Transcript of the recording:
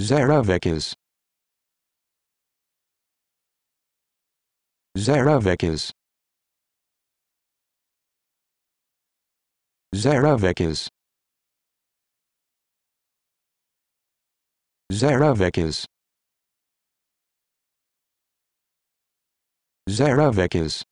Zeravecas. Zeravecas. Zeravecas. Zeravecas. Zeravecas.